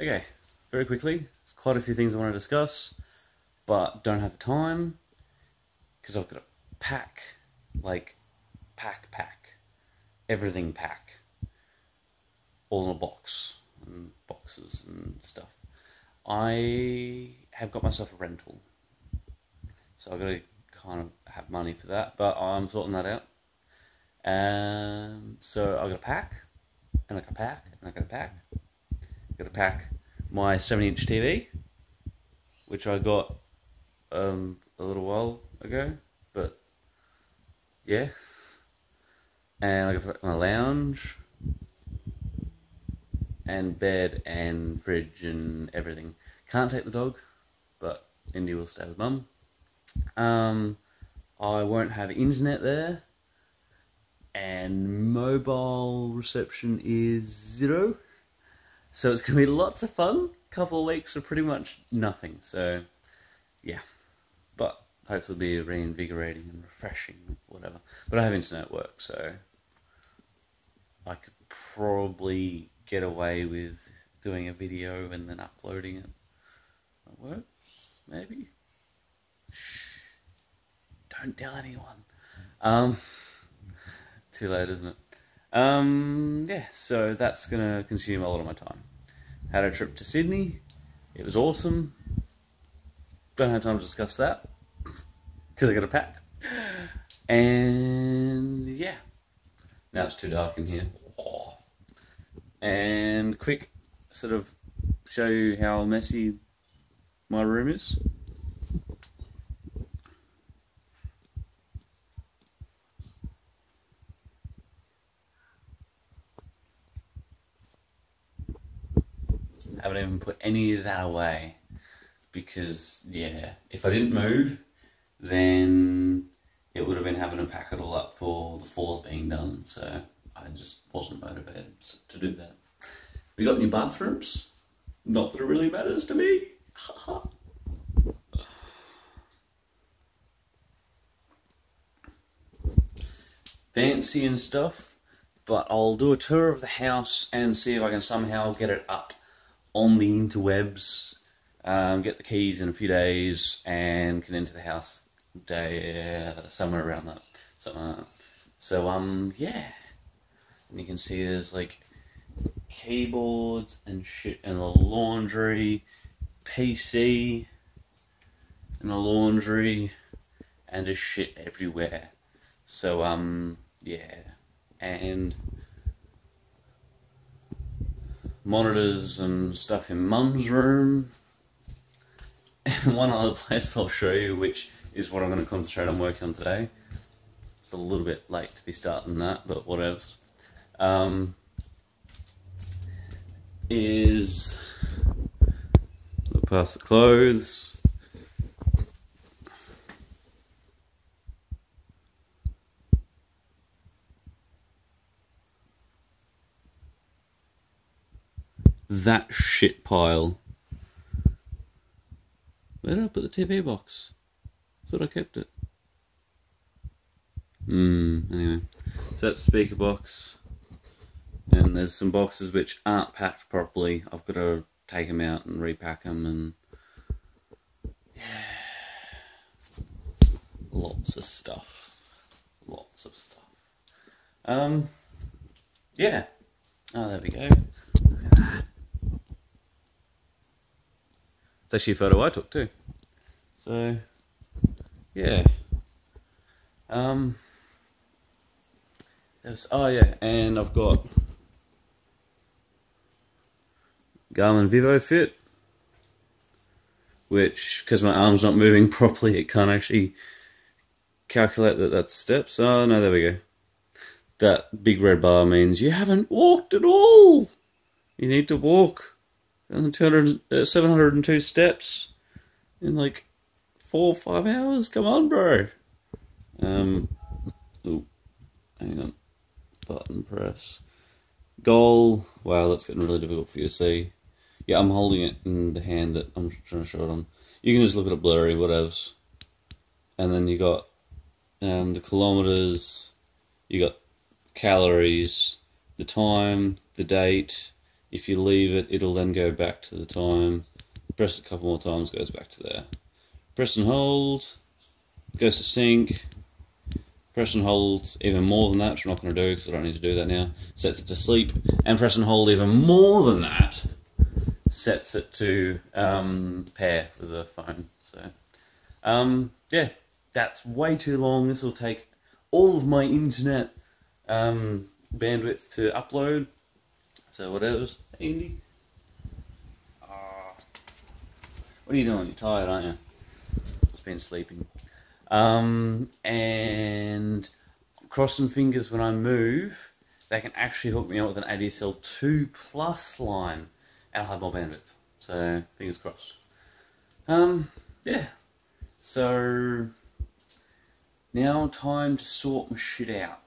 Okay, very quickly, there's quite a few things I want to discuss, but don't have the time because I've got to pack, like, pack, pack, everything pack, all in a box and boxes and stuff. I have got myself a rental, so I've got to kind of have money for that, but I'm sorting that out. Um, so I've got to pack, and I got to pack, and I got to pack. Got to pack my 70 inch TV, which I got um, a little while ago, but yeah. And I got my lounge, and bed, and fridge, and everything. Can't take the dog, but Indy will stay with mum. Um, I won't have internet there, and mobile reception is zero. So it's going to be lots of fun. Couple of weeks of pretty much nothing. So, yeah. But hopefully be reinvigorating and refreshing, whatever. But I have internet work, so I could probably get away with doing a video and then uploading it. That works, maybe. Shh. Don't tell anyone. Um, too late, isn't it? Um, yeah, so that's going to consume a lot of my time. Had a trip to Sydney. It was awesome. Don't have time to discuss that because I got to pack. And yeah, now it's too dark in here. And quick, sort of show you how messy my room is. Haven't even put any of that away because yeah, if I didn't move, then it would have been having to pack it all up for the floors being done. So I just wasn't motivated to do that. We got new bathrooms. Not that it really matters to me. Fancy and stuff, but I'll do a tour of the house and see if I can somehow get it up on the interwebs, um, get the keys in a few days, and can enter the house day uh, somewhere around that. Something like. So um yeah, and you can see there's like keyboards and shit and a laundry, PC, and a laundry, and a shit everywhere. So um yeah, and monitors and stuff in mum's room. And one other place I'll show you, which is what I'm going to concentrate on working on today. It's a little bit late to be starting that, but whatever. Um, is look past the clothes. That shit pile. Where did I put the TV box? Thought I kept it. Hmm, anyway. So that's speaker box. And there's some boxes which aren't packed properly. I've got to take them out and repack them and... Yeah. Lots of stuff. Lots of stuff. Um, yeah. Oh, there we go. Look at that. It's actually a photo I took too. So, yeah. Um, was, oh yeah, and I've got Garmin VivoFit, which, because my arm's not moving properly, it can't actually calculate that that's steps. Oh, no, there we go. That big red bar means you haven't walked at all. You need to walk. 200, uh, 702 steps in like four or five hours. Come on, bro. Um, oh, hang on. Button press. Goal. Wow, that's getting really difficult for you to see. Yeah, I'm holding it in the hand that I'm trying to show it on. You can just look at it blurry, whatevs. And then you got um, the kilometers, you got calories, the time, the date, If you leave it, it'll then go back to the time. Press it a couple more times, goes back to there. Press and hold, goes to sync. Press and hold even more than that, which I'm not going to do because I don't need to do that now. Sets it to sleep. And press and hold even more than that, sets it to um, pair with the phone. So, um, yeah, that's way too long. This will take all of my internet um, bandwidth to upload. So whatever's handy. Uh, what are you doing? You're tired, aren't you? It's been sleeping. Um, and crossing fingers when I move, they can actually hook me up with an ADSL 2 plus line and I'll have more bandwidth. So, fingers crossed. Um, yeah. So, now time to sort my shit out.